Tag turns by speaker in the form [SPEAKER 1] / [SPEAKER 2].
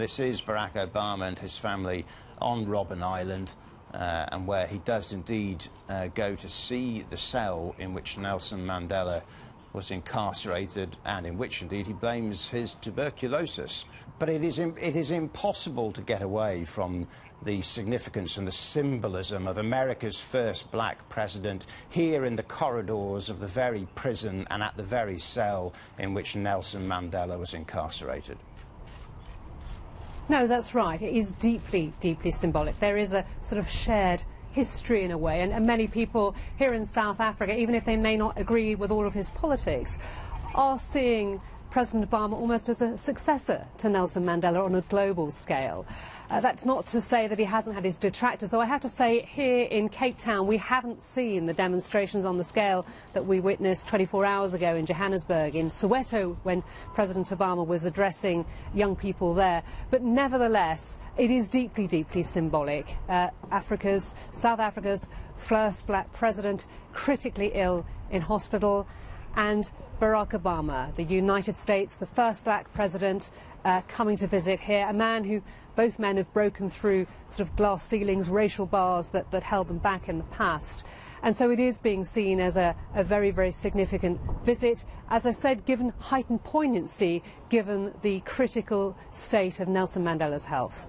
[SPEAKER 1] This is Barack Obama and his family on Robben Island, uh, and where he does indeed uh, go to see the cell in which Nelson Mandela was incarcerated and in which indeed he blames his tuberculosis. But it is, it is impossible to get away from the significance and the symbolism of America's first black president here in the corridors of the very prison and at the very cell in which Nelson Mandela was incarcerated.
[SPEAKER 2] No, that's right. It is deeply, deeply symbolic. There is a sort of shared history in a way, and, and many people here in South Africa, even if they may not agree with all of his politics, are seeing President Obama almost as a successor to Nelson Mandela on a global scale. Uh, that's not to say that he hasn't had his detractors, though I have to say here in Cape Town we haven't seen the demonstrations on the scale that we witnessed 24 hours ago in Johannesburg, in Soweto when President Obama was addressing young people there. But nevertheless, it is deeply, deeply symbolic. Uh, Africa's, South Africa's first black president critically ill in hospital and Barack Obama, the United States, the first black president uh, coming to visit here, a man who both men have broken through sort of glass ceilings, racial bars that, that held them back in the past. And so it is being seen as a, a very, very significant visit. As I said, given heightened poignancy, given the critical state of Nelson Mandela's health.